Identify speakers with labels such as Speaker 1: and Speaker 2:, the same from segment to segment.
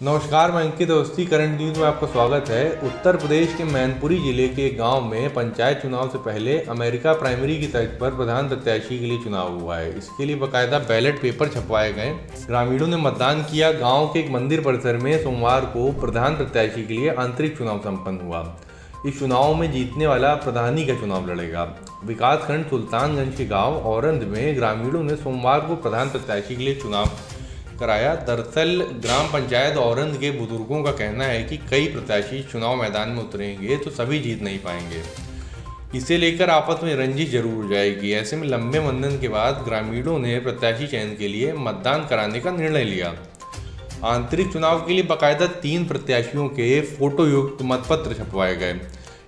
Speaker 1: नमस्कार, मैं अंकित Awasthi current news में आपका स्वागत है। उत्तर प्रदेश के मैनपुरी ज़िले के गाँव में पंचायत चुनाव से पहले अमेरिका प्राइमरी की तर्ज पर प्रधान प्रत्याशी के लिए चुनाव हुआ है। इसके लिए बाकायदा बैलेट पेपर छपवाए गए। ग्रामीणों ने मतदान किया। गाँव के एक मंदिर परिसर में सोमवार को प्रधान प्रत्याशी के लिए आंतरिक चुनाव सम्पन्न हुआ। इस चुनाव में जीतने वाला प्रधानी का चुनाव लड़ेगा। विकासखंड सुल्तानगंज के गाँव औरंद में ग्रामीणों ने सोमवार को प्रधान प्रत्याशी के लिए चुनाव कराया। दरअसल ग्राम पंचायत औरंद के बुज़ुर्गों का कहना है कि कई प्रत्याशी चुनाव मैदान में उतरेंगे तो सभी जीत नहीं पाएँगे। इसे लेकर आपस में रंजिश ज़रूर हो जाएगी। ऐसे में लंबे मंथन के बाद ग्रामीणों ने प्रत्याशी चयन के लिए मतदान कराने का निर्णय लिया। आंतरिक चुनाव के लिए बाकायदा तीन प्रत्याशियों के फ़ोटो युक्त मतपत्र छपवाए गए।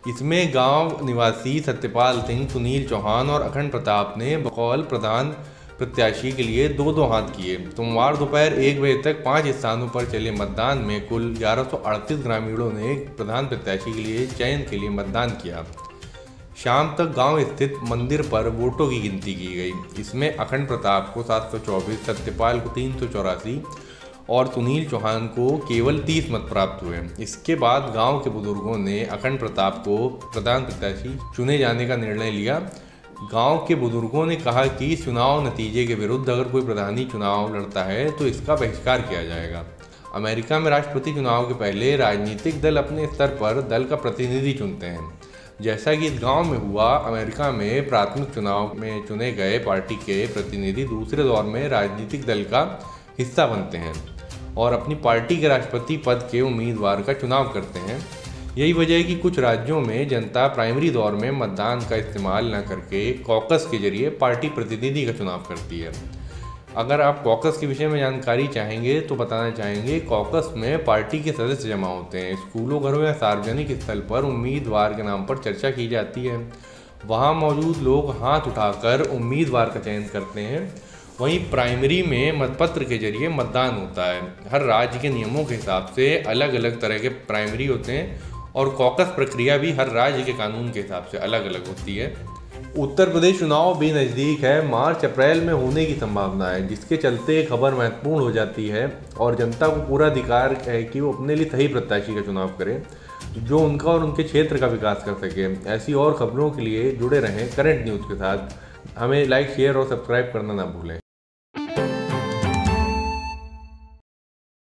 Speaker 1: इसमें गाँव निवासी सत्यपाल सिंह, सुनील चौहान और अखंड प्रताप ने बकौल प्रधान प्रत्याशी के लिए दो दो हाथ किए। सोमवार दोपहर एक बजे तक पाँच स्थानों पर चले मतदान में कुल ग्यारह ग्रामीणों ने प्रधान प्रत्याशी के लिए चयन के लिए मतदान किया। शाम तक गाँव स्थित मंदिर पर वोटों की गिनती की गई। इसमें अखंड प्रताप को 724, सत्यपाल को तीन सौ चौरासी और सुनील चौहान को केवल 30 मत प्राप्त हुए। इसके बाद गाँव के बुज़ुर्गों ने अखंड प्रताप को प्रधान प्रत्याशी चुने जाने का निर्णय लिया। गाँव के बुज़ुर्गों ने कहा कि चुनाव नतीजे के विरुद्ध अगर कोई प्रधानी चुनाव लड़ता है तो इसका बहिष्कार किया जाएगा। अमेरिका में राष्ट्रपति चुनाव के पहले राजनीतिक दल अपने स्तर पर दल का प्रतिनिधि चुनते हैं। जैसा कि इस गाँव में हुआ, अमेरिका में प्राथमिक चुनाव में चुने गए पार्टी के प्रतिनिधि दूसरे दौर में राजनीतिक दल का हिस्सा बनते हैं और अपनी पार्टी के राष्ट्रपति पद के उम्मीदवार का चुनाव करते हैं। यही वजह है कि कुछ राज्यों में जनता प्राइमरी दौर में मतदान का इस्तेमाल न करके कॉकस के ज़रिए पार्टी प्रतिनिधि का चुनाव करती है। अगर आप कॉकस के विषय में जानकारी चाहेंगे तो बताना चाहेंगे कॉकस में पार्टी के सदस्य जमा होते हैं। स्कूलों, घरों या सार्वजनिक स्थल पर उम्मीदवार के नाम पर चर्चा की जाती है। वहाँ मौजूद लोग हाथ उठाकर उम्मीदवार का चयन करते हैं। वहीं प्राइमरी में मतपत्र के ज़रिए मतदान होता है। हर राज्य के नियमों के हिसाब से अलग अलग तरह के प्राइमरी होते हैं। और कॉकस प्रक्रिया भी हर राज्य के कानून के हिसाब से अलग अलग होती है। उत्तर प्रदेश चुनाव भी नज़दीक है। मार्च, अप्रैल में होने की संभावना है, जिसके चलते खबर महत्वपूर्ण हो जाती है और जनता को पूरा अधिकार है कि वो अपने लिए सही प्रत्याशी का चुनाव करें, जो उनका और उनके क्षेत्र का विकास कर सके। ऐसी और खबरों के लिए जुड़े रहें करंट न्यूज़ के साथ। हमें लाइक शेयर और सब्सक्राइब करना ना भूलें।